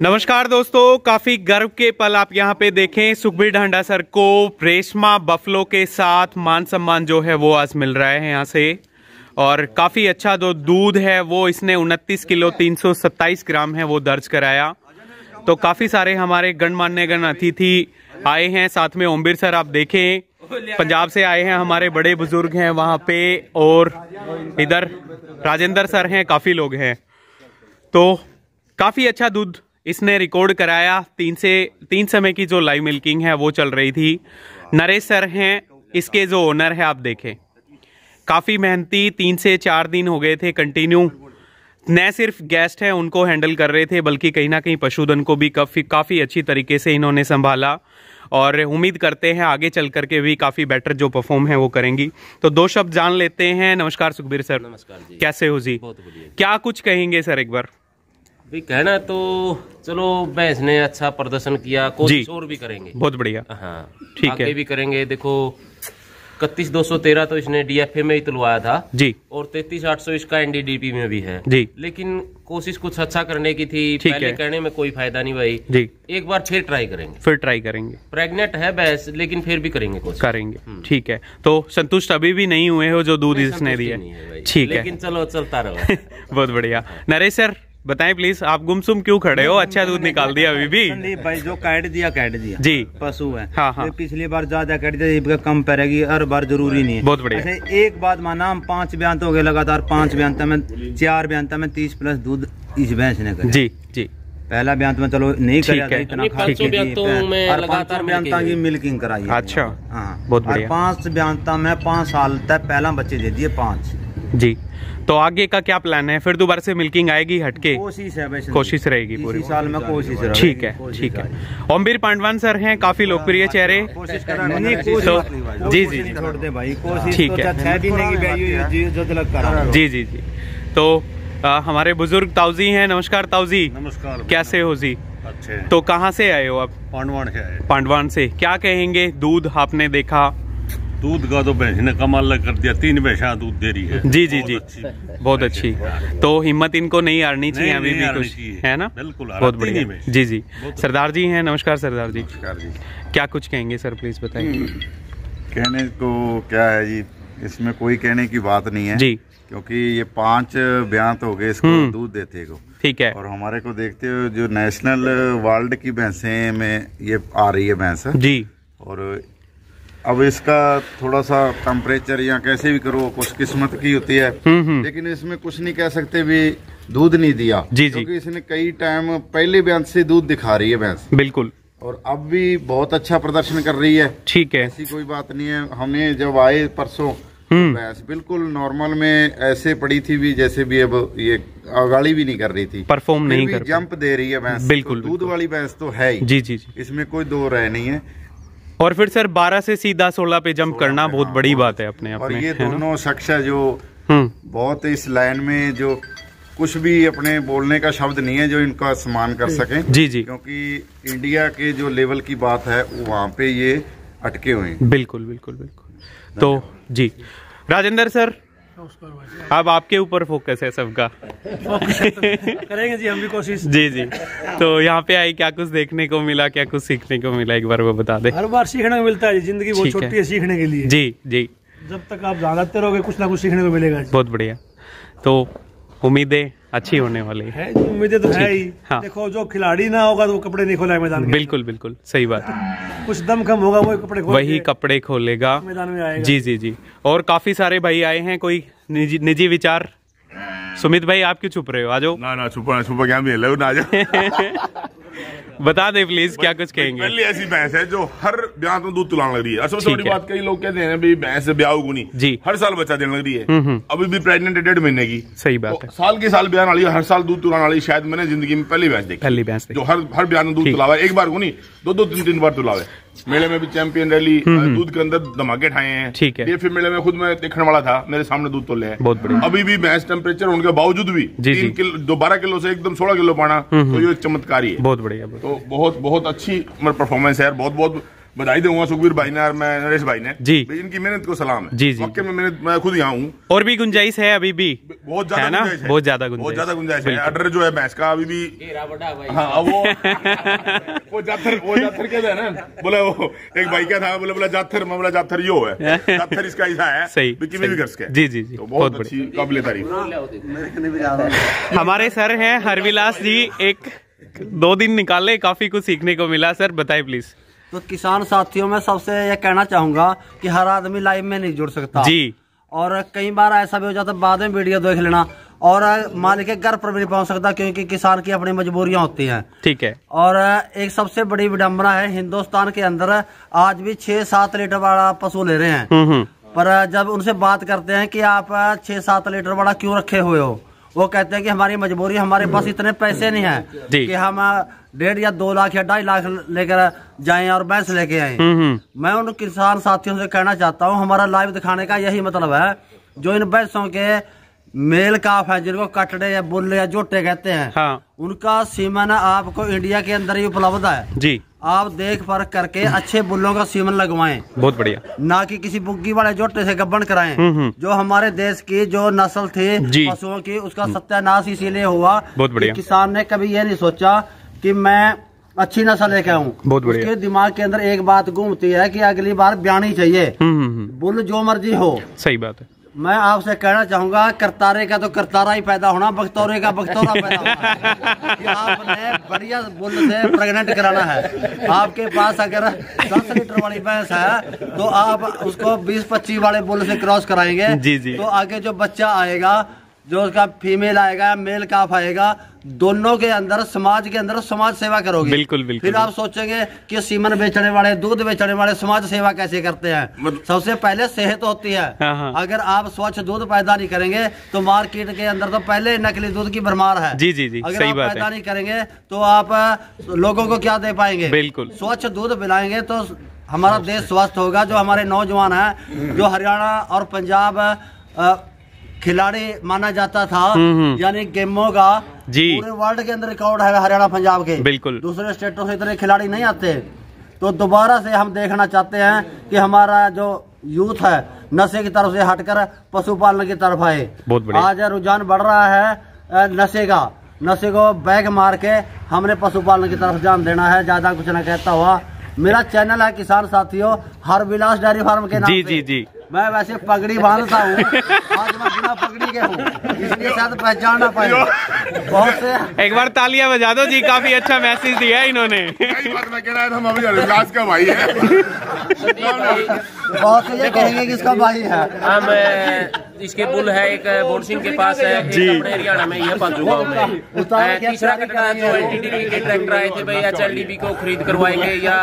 नमस्कार दोस्तों, काफ़ी गर्व के पल आप यहाँ पे देखें। सुखबीर ढांडा सर को रेशमा बफलो के साथ मान सम्मान जो है वो आज मिल रहा है यहाँ से। और काफ़ी अच्छा जो दूध है वो इसने 29 किलो 327 ग्राम है वो दर्ज कराया। तो काफ़ी सारे हमारे गणमान्य गण अतिथि आए हैं, साथ में ओमबीर सर आप देखें। पंजाब से आए हैं हमारे बड़े बुज़ुर्ग हैं वहाँ पे और इधर राजेंद्र सर हैं, काफ़ी लोग हैं। तो काफ़ी अच्छा दूध इसने रिकॉर्ड कराया तीन से तीन समय की जो लाइव मिल्किंग है वो चल रही थी। नरेश सर हैं इसके जो ओनर है आप देखें। काफ़ी मेहनती तीन से चार दिन हो गए थे कंटिन्यू न सिर्फ़ गेस्ट हैं उनको हैंडल कर रहे थे बल्कि कहीं ना कहीं पशुधन को भी काफ़ी काफ़ी अच्छी तरीके से इन्होंने संभाला। और उम्मीद करते हैं आगे चल करके भी काफ़ी बेटर जो परफॉर्म है वो करेंगी। तो दो शब्द जान लेते हैं। नमस्कार सुखबीर सर। नमस्कार जी। कैसे हो जी? बहुत क्या कुछ कहेंगे सर एक बार? भी कहना तो चलो भैंस ने अच्छा प्रदर्शन किया कोशिश और भी करेंगे। बहुत बढ़िया। हाँ ठीक आगे है। भी करेंगे। देखो इकतीस दो सौ तेरह तो इसने डीएफए में ही तुलवाया था जी। और तैतीस आठ सौ इसका एनडीडीपी में भी है। जी। लेकिन कोशिश कुछ अच्छा करने की थी। ठीक पहले है। कहने में कोई फ़ायदा नहीं भाई। जी। एक बार फिर ट्राई करेंगे। फिर ट्राई करेंगे। प्रेग्नेंट है भैंस लेकिन फिर भी करेंगे कोशिश। करेंगे। ठीक है। तो संतुष्ट अभी भी नहीं हुए हो जो दूध इसने दिया। है ठीक है। लेकिन चलो चलता रहो। बहुत बढ़िया। नरेश सर बताएँ प्लीज़ आप गुमसुम क्यों खड़े हो? अच्छा दूध निकाल दिया अभी भी। संदीप भाई जो काट दिया काट दिया। जी। पशु है। हाँ, हाँ। पिछली बार ज़्यादा काट दिया कम पड़ेगी हर बार ज़रूरी नहीं है। बहुत बढ़िया। ऐसे एक बात माना हम पाँच बयान तो हो गए लगातार पाँच बयान में चार बयान में तीस प्लस दूध इस भैंस ने करे। जी जी। पहला बयान में चलो नहीं ठीक कर इतना नहीं, खा पाँच सौ के बयान दी, तो पे- मैं और लगातार मिल्किंग कराई अच्छा। हाँ। बहुत और बढ़िया। पाँच बयान तक मैं पाँच साल तक पहला बच्चे दे दिए पाँच। जी। तो आगे का क्या प्लान है? फिर दोबारा से मिल्किंग आएगी हटके? कोशिश है कोशिश रहेगी पूरी। साल में कोशिश ठीक है। ठीक है। ओमबीर पांडवान सर हैं काफ़ी लोकप्रिय चेहरे। कोशिश करा नहीं कोशिश तो- जी, जी, जी। छोड़ दे भाई। कोशिश ठीक तो है। चाहे छह महीने की बैठी हुई जी जो जी जी जी। तो हमारे बुज़ुर्ग ताऊजी हैं। नमस्कार ताऊजी। नमस्कार। कैसे हो जी? अच्छे तो कहाँ से आए हो आप? पांडवान से पांडवान से। क्या कहेंगे? दूध आपने देखा। दूध का तो भैंस ने कमाल कर दिया तीन भैंसा दूध दे रही है। जी जी जी। अच्छी। बहुत अच्छी। तो हिम्मत इनको नहीं हारनी चाहिए अभी भी कुछ। है ना? बिल्कुल, बहुत बढ़िया। जी जी। सरदार जी हैं नमस्कार सरदार जी। नमस्कार जी। क्या कुछ कहेंगे सर प्लीज़ बताइए। कहने को क्या है जी इसमें कोई कहने की बात नहीं है जी। क्योंकि ये पाँच बयान तो हो गए इसको हम्म। दूध देते को। ठीक है। और हमारे को देखते हुए जो नेशनल वर्ल्ड की भैंसे में ये आ रही है भैंस। जी। और अब इसका थोड़ा सा टेम्परेचर या कैसे भी करो कुछ किस्मत की होती है। हम्म हम्म। लेकिन इसमें कुछ नहीं कह सकते भी दूध नहीं दिया। जी, जी। क्योंकि इसने कई टाइम पहले बयान से दूध दिखा रही है भैंस। बिल्कुल। और अब भी बहुत अच्छा प्रदर्शन कर रही है। ठीक है। ऐसी कोई बात नहीं है। हमने जब आए परसों हम्म। भैंस बिल्कुल नॉर्मल में ऐसे पड़ी थी भी जैसे भी अब ये अगाड़ी भी नहीं कर रही थी। परफॉर्म नहीं कर जंप दे रही है भैंस। बिल्कुल, तो दूध वाली भैंस तो है ही। जी जी जी। इसमें कोई दो राय नहीं है। और फिर सर 12 से सीधा 16 पे जंप करना पे, बहुत हाँ, बड़ी बात है अपने और अपने ये दोनों शख्स है जो हम्म। बहुत इस लाइन में जो कुछ भी अपने बोलने का शब्द नहीं है जो इनका सम्मान कर सके। जी जी। क्योंकि इंडिया के जो लेवल की बात है वहाँ पे ये अटके हुए हैं। बिल्कुल बिल्कुल बिल्कुल। तो जी। राजेंद्र सर अब आपके ऊपर फोकस है सबका। करेंगे जी हम भी कोशिश। जी जी। तो यहाँ पे आई क्या कुछ देखने को मिला क्या कुछ सीखने को मिला? एक बार वो बता दे। हर बार सीखने को मिलता है ज़िंदगी बहुत छोटी है सीखने के लिए। जी जी। जब तक आप जानते रहोगे कुछ ना कुछ सीखने को मिलेगा बहुत बढ़िया। तो उम्मीदें अच्छी होने वाली है। है उम्मीदें तो है ही। हाँ। देखो जो खिलाड़ी ना होगा तो वो कपड़े नहीं खोला मैदान में बिल्कुल बिल्कुल सही बात। है कुछ दम कम होगा वो कपड़े खोल वही कपड़े खोलेगा। मैदान में आएगा। जी जी जी। और काफ़ी सारे भाई आए हैं कोई निजी निजी विचार? सुमित भाई आप क्यों छुप रहे हो? आ जाओ। ना ना छुपा छुपा क्या मिल रहा है? ना जा बता दे प्लीज़ क्या कुछ कहेंगे? पहली ऐसी भैंस है जो हर ब्याह में दूध तुलाने लग रही है। सबसे बड़ी बात कई लोग कहते हैं भाई भैंस ब्याह गुनी जी। हर साल बच्चा देने लग रही हम्म, है। हम्म। अभी भी प्रेगनेंट है डेढ़ महीने की। सही बात तो है। साल के साल ब्याह वाली हर साल दूध तुलाने वाली शायद मैंने ज़िंदगी में पहली भैंस देखी। पहली भैंस जो हर हर ब्याह में दूध। तुलावा। एक बार गुनी दो दो तीन तीन बार तुलावे। मेले में भी चैंपियन रैली दूध के अंदर धमाके ठाए हैं हम्म, ठीक है। ये फिर मेले में खुद मैं देखने वाला था मेरे सामने दूध तो ले बहुत बढ़िया। अभी भी मैच टेम्परेचर उनके बावजूद भी। तीन किलो दो बारह किलो से एकदम सोलह किलो पाना तो ये एक चमत्कारी है बहुत बढ़िया तो बहुत बहुत अच्छी परफॉर्मेंस है बहुत बहुत बधाई दूँगा सुखबीर भाई ने और मैं नरेश भाई ने। जी। इनकी मेहनत को सलाम है। जी, जी। वाकई में मेहनत मैं खुद यहाँ हूँ। और भी गुंजाइश है अभी भी। बहुत ज़्यादा ना? बहुत ज़्यादा बहुत ज़्यादा गुंजाइश है। अडर जो है भैंस का अभी भी हाँ वो वो जाथर वो जाथर क्या था ना। बोला वो एक भाई क्या था बोला बोला जाथर मैं बोला जाथर यो है। जाथर इसका ऐसा है। सही, किसी भी। कर सके जी, जी, जी, तो बहुत बहुत अच्छी काबिल तारीफ़। हमारे सर हैं हरविलास जी एक दो दिन निकाले काफ़ी कुछ सीखने को मिला। सर बताए प्लीज़ तो किसान साथियों में सबसे ये कहना चाहूँगा कि हर आदमी लाइव में नहीं जुड़ सकता। जी। और कई बार ऐसा भी हो जाता है बाद में वीडियो देख लेना। और मालिक के घर पर भी नहीं पहुँच सकता क्योंकि किसान की अपनी मजबूरियाँ होती हैं। ठीक है। और एक सबसे बड़ी विडम्बना है हिंदुस्तान के अंदर आज भी छह सात लीटर वाला पशु ले रहे हैं। हम्म हम्म। पर जब उनसे बात करते हैं कि आप छह सात लीटर वाला क्यों रखे हुए हो वो कहते हैं कि हमारी मजबूरी हमारे पास इतने पैसे नहीं है। कि हम डेढ़ या दो लाख या ढाई लाख लेकर जाएँ और भैंस लेके आए। हम्म हम्म। मैं उन किसान साथियों से कहना चाहता हूँ हमारा लाइव दिखाने का यही मतलब है जो इन भैंसों के मेल काफ है जिनको कटड़े या बुल्ले या जोटे कहते हैं हाँ। उनका सीमन आपको इंडिया के अंदर ही उपलब्ध है। जी। आप देख परख करके अच्छे बुल्लों का सीमन लगवाएँ। बहुत बढ़िया। ना कि किसी बुग्गी वाले जोटे से गब्बन कराएँ। हम्म, हम्म। जो हमारे देश की जो नस्ल थी पशुओं की उसका सत्यानाश इसीलिए हुआ बहुत बढ़िया। किसान ने कभी ये नहीं सोचा कि मैं अच्छी नस्ल लेके आऊँ। बहुत बढ़िया। उसके दिमाग के अंदर एक बात घूमती है कि अगली बार ब्याणी चाहिए। हम्म। बुल जो मर्ज़ी हो। सही बात है। मैं आपसे कहना चाहूँगा करतारे का तो करतारा ही पैदा होना बख्तौरे का बख्तौरा पैदा होना। कि आपने बढ़िया बुल से प्रेग्नेंट कराना है। आपके पास अगर दस लीटर वाली भैंस है तो आप उसको बीस पच्चीस वाले बुल से क्रॉस कराएँगे। जी, जी। तो आगे जो बच्चा आएगा जो उसका फीमेल आएगा मेल काफ आएगा दोनों के अंदर समाज के अंदर समाज सेवा करोगे बिल्कुल, बिल्कुल। फिर आप सोचेंगे कि सीमन बेचने वाले दूध बेचने वाले समाज सेवा कैसे करते हैं सबसे पहले सेहत होती है हाँ, हाँ। अगर आप स्वच्छ दूध पैदा नहीं करेंगे तो मार्केट के अंदर तो पहले नकली दूध की भरमार है जी, जी, जी, अगर सही आप बात पैदा है। नहीं करेंगे तो आप लोगों को क्या दे पाएँगे बिल्कुल। स्वच्छ दूध पिलाएँगे तो हमारा देश स्वस्थ होगा जो हमारे नौजवान है जो हरियाणा और पंजाब खिलाड़ी माना जाता था यानी गेमों का जी। पूरे वर्ल्ड के अंदर रिकॉर्ड है हरियाणा पंजाब के बिल्कुल। दूसरे स्टेटों से इतने खिलाड़ी नहीं आते तो दोबारा से हम देखना चाहते हैं कि हमारा जो यूथ है नशे की तरफ़ से हटकर पशुपालन की तरफ़ आए बहुत आज रुझान बढ़ रहा है नशे का नशे को बैग मार के हमने पशुपालन की तरफ़ ध्यान देना है ज़्यादा कुछ ना कहता हुआ मेरा चैनल है किसान साथियों हर विलास डेयरी फार्म के नाम जी। जी, जी। मैं वैसे पगड़ी बांधता हूँ। आज मैं बिना पगड़ी के हूँ। इसलिए शायद पहचान ना पाए बहुत से एक बार तालियाँ बजा दो जी काफ़ी अच्छा मैसेज दिया है इन्होंने। यही बात मैं कह रहा था हम अभी विलास का भाई है। बहुत से ये कहेंगे कि इसका भाई है। हम अ, इसके पुल है एक बोल सिंह के पास है अपने हरियाणा में ये पांचू में। तीसरा कटरा जो के ट्रैक्टर आए थे भाई एच को खरीद करवाएँगे या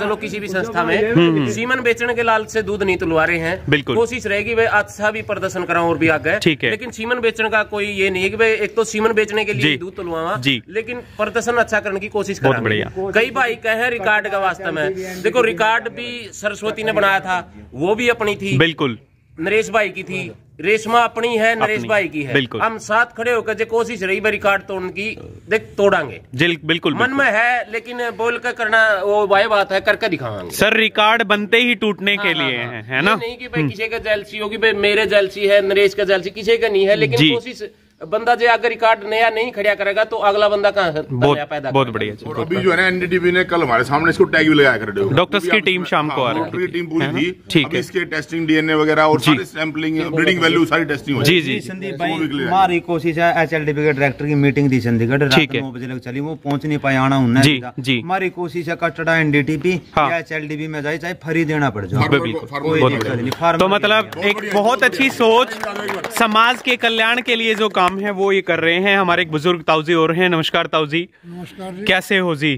चलो किसी भी संस्था में। सीमन बेचने के लालच से दूध नहीं तुलवा रहे हैं। बिल्कुल। कोशिश रहेगी भाई अच्छा भी प्रदर्शन कराऊं और भी आगे। ठीक है। लेकिन सीमन बेचने का कोई ये नहीं है कि एक तो सीमन बेचने के लिए दूध तुलवावा जी। लेकिन प्रदर्शन अच्छा करने की कोशिश। बढ़िया। कई भाई कहे रिकॉर्ड का वास्तव में। देखो रिकॉर्ड भी सरस्वती ने बनाया था वो भी अपनी थी। बिल्कुल। नरेश भाई की थी रेशमा अपनी है नरेश भाई की है। हम साथ खड़े होकर जो कोशिश रही भाई रिकॉर्ड तोड़ने की देख तोड़ांगे। बिल्कुल मन में है लेकिन बोल कर करना वो भाई बात है करके दिखावांगे सर रिकॉर्ड बनते ही टूटने के हाँ, लिए हाँ, है हाँ। है ना नहीं कि भाई किसी का जेलसी होगी भाई मेरे जेलसी है नरेश का जेलसी किसी का नहीं है लेकिन कोशिश बंदा जो अगर रिकॉर्ड नया नहीं खड़ा करेगा तो अगला बंदा कहाँ पैदा बहुत बढ़िया और अभी जो है ना एनडीटीवी ने कल हमारे सामने इसको टैग भी लगाया कर डॉक्टर्स की टीम शाम को आ रही थी। टीम पूरी थी। ठीक है। इसके टेस्टिंग डीएनए वगैरह और सारी सैंपलिंग ब्रीडिंग वैल्यू सारी टेस्टिंग हो जी जी। जी। संदीप भाई हमारी कोशिश है एच एल डी के डायरेक्टर की मीटिंग थी चंडीगढ़ रात नौ बजे लग चली वो पहुँच नहीं पाए आना उन्हें जी, जी। हमारी कोशिश है कटड़ा एनडीटीपी हाँ। या एच एल डी बी में जाए चाहे फ्री देना पड़ जाए। तो मतलब एक बहुत अच्छी सोच समाज के कल्याण के लिए जो काम है वो ये कर रहे हैं। हमारे एक बुज़ुर्ग ताऊजी और हैं। नमस्कार ताऊजी। नमस्कार जी। कैसे हो जी?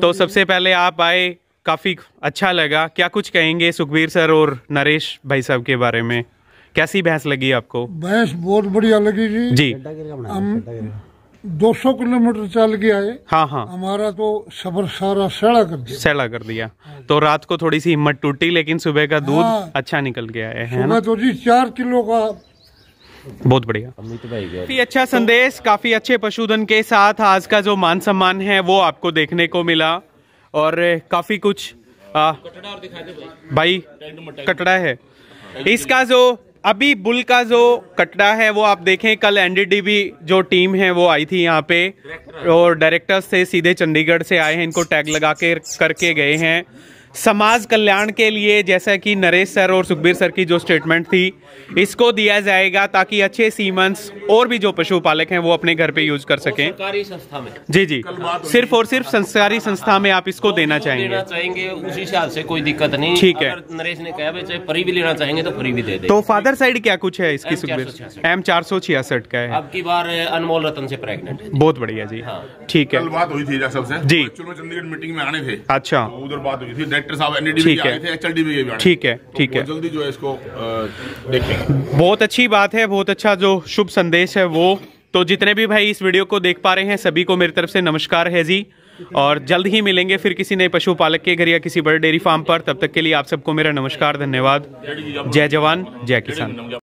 तो सबसे पहले आप आए काफ़ी अच्छा लगा। क्या कुछ कहेंगे सुखबीर सर और नरेश भाई साहब के बारे में? कैसी भैंस लगी आपको? भैंस बहुत बढ़िया लगी जी। जी। हम 200 किलोमीटर चल के आए। हाँ हाँ। हमारा तो सफ़र सारा सड़ा कर दिया। सैला कर दिया। तो रात को थोड़ी सी हिम्मत टूटी लेकिन सुबह का दूध हाँ। अच्छा निकल गया है है ना? तो जी चार किलो का बहुत बढ़िया। काफ़ी अच्छा संदेश काफ़ी अच्छे पशुधन के साथ आज का जो मान सम्मान है वो आपको देखने को मिला। और काफ़ी कुछ आ, भाई कटड़ा है। इसका जो अभी बुल का जो कटड़ा है वो आप देखें कल एनडीडीबी जो टीम है वो आई थी यहाँ पे। और डायरेक्टर्स से सीधे चंडीगढ़ से आए हैं इनको टैग लगा के करके गए हैं। समाज कल्याण के लिए जैसा कि नरेश सर और सुखबीर सर की जो स्टेटमेंट थी इसको दिया जाएगा ताकि अच्छे सीमंस और भी जो पशुपालक हैं वो अपने घर पे यूज़ कर सकें। सरकारी संस्था में। जी जी। सिर्फ़ और सिर्फ़ संस्कारी संस्था में आप इसको देना चाहेंगे। देना चाहेंगे उस हिसाब से कोई दिक्कत नहीं। ठीक है। नरेश ने कहा चाहे फ्री भी लेना चाहेंगे तो फ्री भी दे दे तो फादर साइड क्या कुछ है इसकी सुखबीर? एम चार सौ छियासठ का है। अब की बार अनमोल रतन से प्रेगनेंट बहुत बढ़िया जी। हाँ। ठीक है। बात हुई थी जी। चंडीगढ़ मीटिंग में आने थे। अच्छा। तो उधर बात हुई थी। डायरेक्टर साहब एनडीटीवी ठीक है। आए थे एचएलडी भी आए ठीक है, तो ठीक है। जल्दी जो है इसको देखेंगे। बहुत अच्छी बात है बहुत अच्छा जो शुभ संदेश है वो। तो जितने भी भाई इस वीडियो को देख पा रहे हैं सभी को मेरी तरफ़ से नमस्कार है जी। और जल्द ही मिलेंगे फिर किसी नए पशुपालक के घर या किसी बड़े डेयरी फार्म पर। तब तक के लिए आप सबको मेरा नमस्कार धन्यवाद। जय जवान जय किसान।